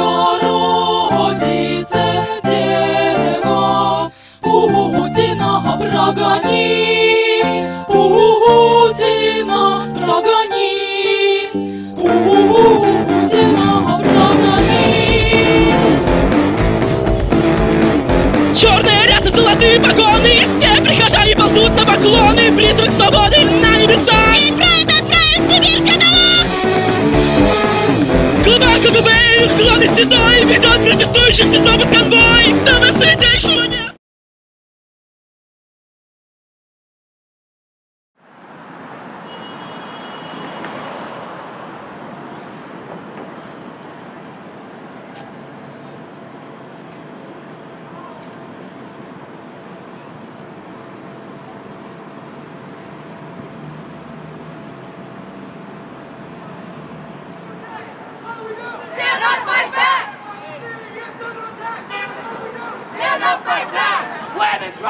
Богородице, Дева, Путина прогони, Путина прогони, Путина прогони. Черные рясы, золотые погоны Все прихожане ползут на поклоны Призрак свободы их главный седой Ведет протестующих под конвой! Самого святейшего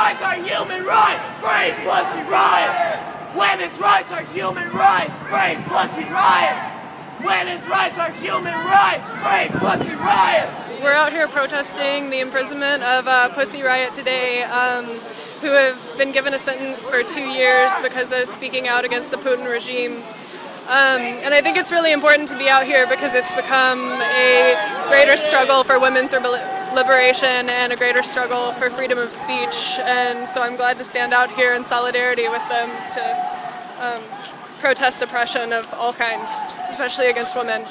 rights are human rights. Free pussy riot. Women's rights are human rights. Free pussy riot. Women's rights are human rights. Free pussy riot. We're out here protesting the imprisonment of uh, Pussy Riot today, um, who have been given a sentence for two years because of speaking out against the Putin regime. Um, and I think it's really important to be out here because it's become a greater struggle for women's liberation and a greater struggle for freedom of speech. And so I'm glad to stand out here in solidarity with them to um, protest oppression of all kinds, especially against women.